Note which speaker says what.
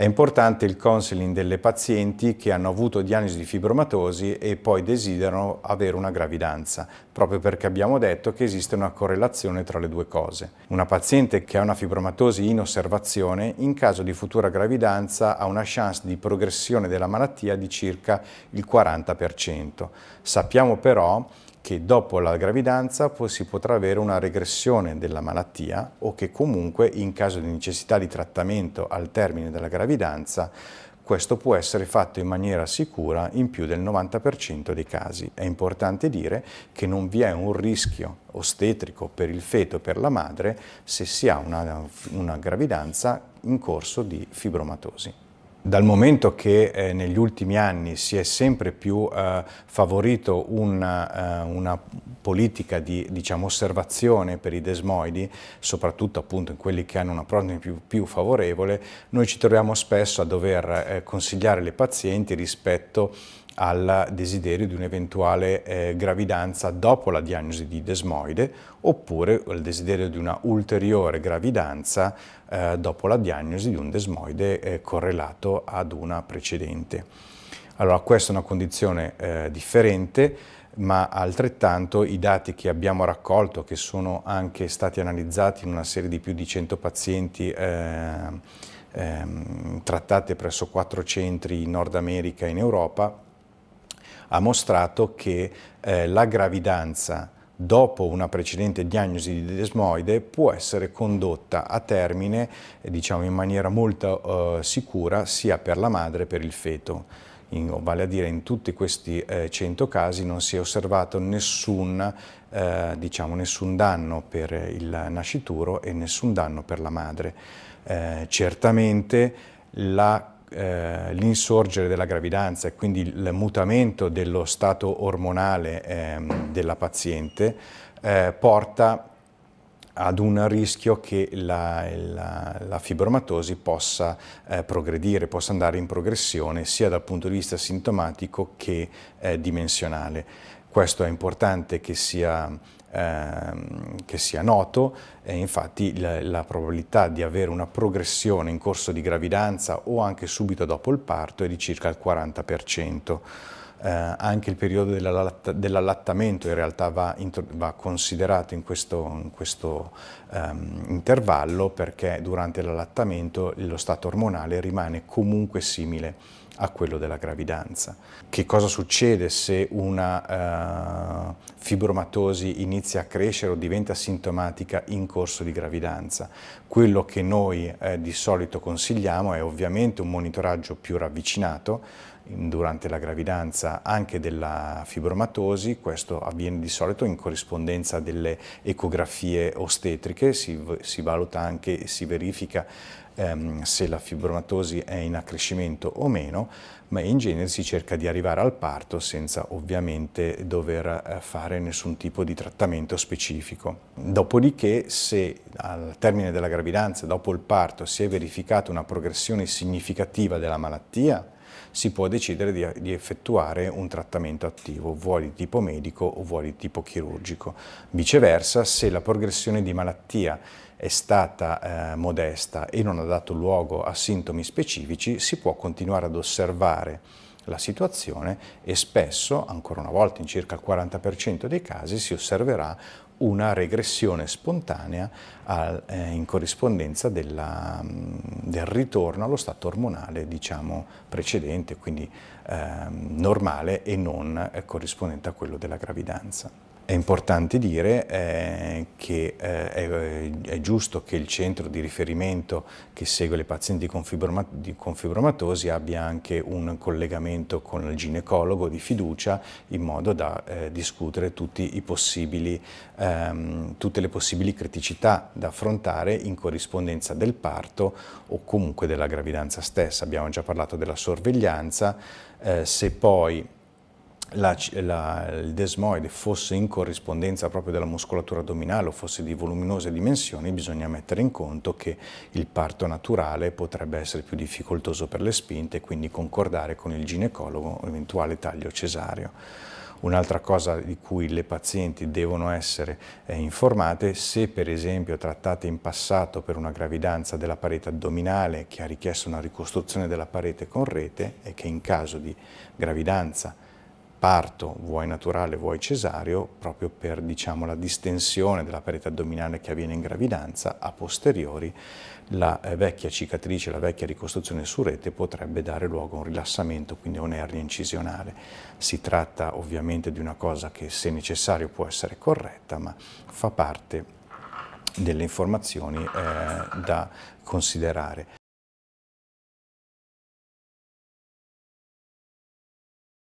Speaker 1: È importante il counseling delle pazienti che hanno avuto diagnosi di fibromatosi e poi desiderano avere una gravidanza, proprio perché abbiamo detto che esiste una correlazione tra le due cose. Una paziente che ha una fibromatosi in osservazione, in caso di futura gravidanza ha una chance di progressione della malattia di circa il 40%. Sappiamo però che dopo la gravidanza si potrà avere una regressione della malattia o che comunque in caso di necessità di trattamento al termine della gravidanza questo può essere fatto in maniera sicura in più del 90% dei casi. È importante dire che non vi è un rischio ostetrico per il feto e per la madre se si ha una, una gravidanza in corso di fibromatosi. Dal momento che eh, negli ultimi anni si è sempre più eh, favorito una, eh, una politica di diciamo, osservazione per i desmoidi, soprattutto appunto in quelli che hanno una prognosi più, più, favorevole, noi ci troviamo spesso a dover eh, consigliare le pazienti rispetto al desiderio di un'eventuale eh, gravidanza dopo la diagnosi di desmoide oppure al desiderio di una ulteriore gravidanza eh, dopo la diagnosi di un desmoide eh, correlato ad una precedente. Allora questa è una condizione eh, differente ma altrettanto i dati che abbiamo raccolto, che sono anche stati analizzati in una serie di più di 100 pazienti eh, ehm, trattate presso quattro centri in Nord America e in Europa, ha mostrato che eh, la gravidanza dopo una precedente diagnosi di desmoide può essere condotta a termine diciamo, in maniera molto eh, sicura sia per la madre che per il feto. In, vale a dire in tutti questi eh, 100 casi non si è osservato nessun, eh, diciamo, nessun danno per il nascituro e nessun danno per la madre. Eh, certamente la eh, l'insorgere della gravidanza e quindi il mutamento dello stato ormonale eh, della paziente eh, porta ad un rischio che la, la, la fibromatosi possa eh, progredire, possa andare in progressione sia dal punto di vista sintomatico che eh, dimensionale. Questo è importante che sia ehm, che sia noto, e infatti la, la, probabilità di avere una progressione in corso di gravidanza o anche subito dopo il parto è di circa il 40%. Eh, anche il periodo dell'allattamento in realtà va, va, considerato in questo, in questo um, intervallo perché durante l'allattamento lo stato ormonale rimane comunque simile a quello della gravidanza. Che cosa succede se una uh, fibromatosi inizia a crescere o diventa sintomatica in corso di gravidanza? Quello che noi eh, di solito consigliamo è ovviamente un monitoraggio più ravvicinato durante la gravidanza anche della fibromatosi, questo avviene di solito in corrispondenza delle ecografie ostetriche, si, si valuta anche e si verifica ehm, se la fibromatosi è in accrescimento o meno, ma in genere si cerca di arrivare al parto senza ovviamente dover eh, fare nessun tipo di trattamento specifico. Dopodiché se al termine della gravidanza, dopo il parto, si è verificata una progressione significativa della malattia, si può decidere di, di, effettuare un trattamento attivo, vuoi di tipo medico o vuoi di tipo chirurgico. Viceversa, se la progressione di malattia è stata eh, modesta e non ha dato luogo a sintomi specifici, si può continuare ad osservare la situazione e spesso, ancora una volta in circa il 40% dei casi, si osserverà una regressione spontanea al, eh, in corrispondenza della, mm, del ritorno allo stato ormonale diciamo, precedente, quindi eh, normale e non eh, corrispondente a quello della gravidanza. È importante dire eh, che eh, è, è, giusto che il centro di riferimento che segue le pazienti con, fibroma, con, fibromatosi abbia anche un collegamento con il ginecologo di fiducia in modo da eh, discutere ehm, tutte le possibili criticità da affrontare in corrispondenza del parto o comunque della gravidanza stessa. Abbiamo già parlato della sorveglianza, eh, se poi la, la, il desmoide fosse in corrispondenza proprio della muscolatura addominale o fosse di voluminose dimensioni, bisogna mettere in conto che il parto naturale potrebbe essere più difficoltoso per le spinte e quindi concordare con il ginecologo un eventuale taglio cesareo. Un'altra cosa di cui le pazienti devono essere eh, informate, se per esempio trattate in passato per una gravidanza della parete addominale che ha richiesto una ricostruzione della parete con rete e che in caso di gravidanza parto, vuoi naturale, vuoi cesareo, proprio per diciamo, la distensione della parete addominale che avviene in gravidanza, a posteriori la eh, vecchia cicatrice, la vecchia ricostruzione su rete potrebbe dare luogo a un rilassamento, quindi a un'ernia incisionale. Si tratta ovviamente di una cosa che se necessario può essere corretta, ma fa parte delle informazioni eh, da considerare.